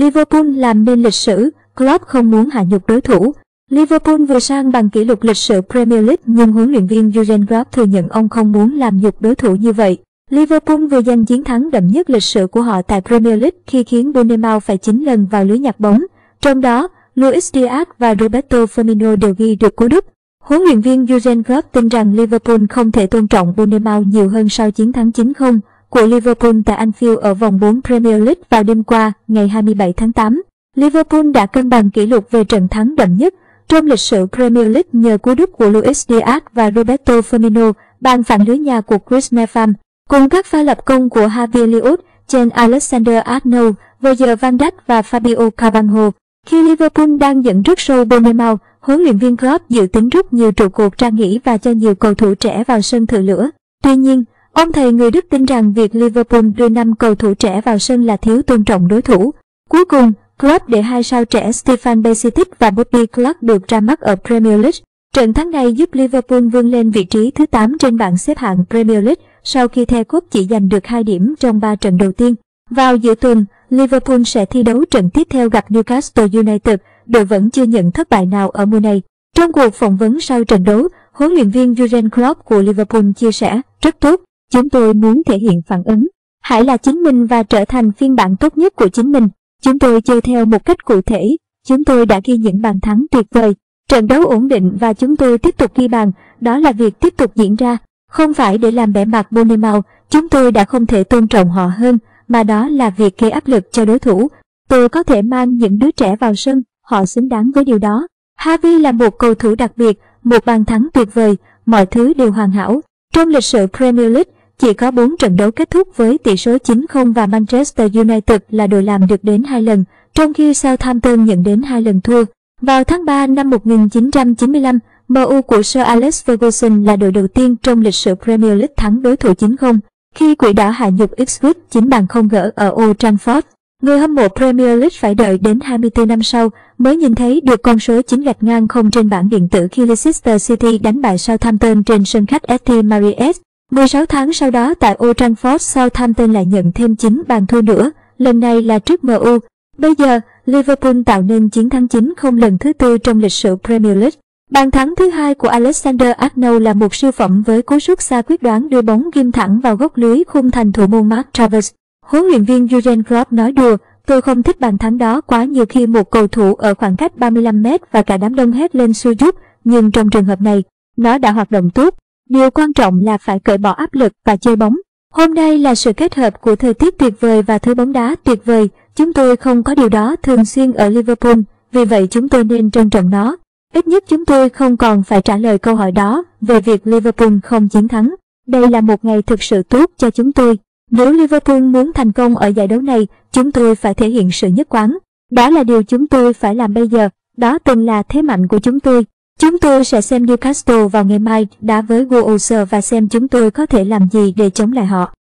Liverpool làm nên lịch sử, Klopp không muốn hạ nhục đối thủ. Liverpool vừa sang bằng kỷ lục lịch sử Premier League nhưng huấn luyện viên Jurgen Klopp thừa nhận ông không muốn làm nhục đối thủ như vậy. Liverpool vừa giành chiến thắng đậm nhất lịch sử của họ tại Premier League khi khiến Bournemouth phải 9 lần vào lưới nhặt bóng. Trong đó, Luis Diaz và Roberto Firmino đều ghi được cú đúp. Huấn luyện viên Jurgen Klopp tin rằng Liverpool không thể tôn trọng Bournemouth nhiều hơn sau chiến thắng 9-0 của Liverpool tại Anfield ở vòng 4 Premier League vào đêm qua, ngày 27 tháng 8. Liverpool đã cân bằng kỷ lục về trận thắng đậm nhất trong lịch sử Premier League nhờ cú đúp của Luis Diaz và Roberto Firmino, bàn phản lưới nhà của Chris Mepham, cùng các pha lập công của Javier Liot, trên Alexander Arnold, Virgil van Dijk và Fabio Carvalho. Khi Liverpool đang dẫn trước sâu Bournemouth, huấn luyện viên Klopp dự tính rút nhiều trụ cột ra nghỉ và cho nhiều cầu thủ trẻ vào sân thử lửa. Tuy nhiên, ông thầy người Đức tin rằng việc Liverpool đưa năm cầu thủ trẻ vào sân là thiếu tôn trọng đối thủ. Cuối cùng, Klopp để hai sao trẻ Stefan Bajcetic và Bobby Clark được ra mắt ở Premier League. Trận thắng này giúp Liverpool vươn lên vị trí thứ 8 trên bảng xếp hạng Premier League sau khi The Cup chỉ giành được 2 điểm trong 3 trận đầu tiên. Vào giữa tuần, Liverpool sẽ thi đấu trận tiếp theo gặp Newcastle United, đội vẫn chưa nhận thất bại nào ở mùa này. Trong cuộc phỏng vấn sau trận đấu, huấn luyện viên Jurgen Klopp của Liverpool chia sẻ, rất tốt, chúng tôi muốn thể hiện phản ứng. Hãy là chính mình và trở thành phiên bản tốt nhất của chính mình. Chúng tôi chơi theo một cách cụ thể, chúng tôi đã ghi những bàn thắng tuyệt vời. Trận đấu ổn định và chúng tôi tiếp tục ghi bàn, đó là việc tiếp tục diễn ra. Không phải để làm bẻ mặt Bournemouth, chúng tôi đã không thể tôn trọng họ hơn, mà đó là việc gây áp lực cho đối thủ. Tôi có thể mang những đứa trẻ vào sân, họ xứng đáng với điều đó. Harvey là một cầu thủ đặc biệt, một bàn thắng tuyệt vời, mọi thứ đều hoàn hảo. Trong lịch sử Premier League, chỉ có 4 trận đấu kết thúc với tỷ số 9-0 và Manchester United là đội làm được đến hai lần, trong khi Southampton nhận đến hai lần thua. Vào tháng 3 năm 1995, MU của Sir Alex Ferguson là đội đầu tiên trong lịch sử Premier League thắng đối thủ 9-0, khi quỷ đỏ hạ nhục Ipswich 9 bàn không gỡ ở Old Trafford. Người hâm mộ Premier League phải đợi đến 24 năm sau mới nhìn thấy được con số 9 gạch ngang không trên bảng điện tử khi Leicester City đánh bại Southampton trên sân khách Etihad. Maries. 16 tháng sau đó tại Old Trafford Southampton lại nhận thêm 9 bàn thua nữa, lần này là trước MU. Bây giờ, Liverpool tạo nên chiến thắng 9 không lần thứ tư trong lịch sử Premier League. Bàn thắng thứ hai của Alexander Arnold là một siêu phẩm với cú sút xa quyết đoán đưa bóng ghim thẳng vào góc lưới khung thành thủ môn Mark Travers. Huấn luyện viên Jurgen Klopp nói đùa, tôi không thích bàn thắng đó quá nhiều khi một cầu thủ ở khoảng cách 35 mét và cả đám đông hét lên xua giúp, nhưng trong trường hợp này, nó đã hoạt động tốt. Điều quan trọng là phải cởi bỏ áp lực và chơi bóng. Hôm nay là sự kết hợp của thời tiết tuyệt vời và thứ bóng đá tuyệt vời. Chúng tôi không có điều đó thường xuyên ở Liverpool, vì vậy chúng tôi nên trân trọng nó. Ít nhất chúng tôi không còn phải trả lời câu hỏi đó về việc Liverpool không chiến thắng. Đây là một ngày thực sự tốt cho chúng tôi. Nếu Liverpool muốn thành công ở giải đấu này, chúng tôi phải thể hiện sự nhất quán. Đó là điều chúng tôi phải làm bây giờ. Đó từng là thế mạnh của chúng tôi. Chúng tôi sẽ xem Newcastle vào ngày mai, đá với Wolves và xem chúng tôi có thể làm gì để chống lại họ.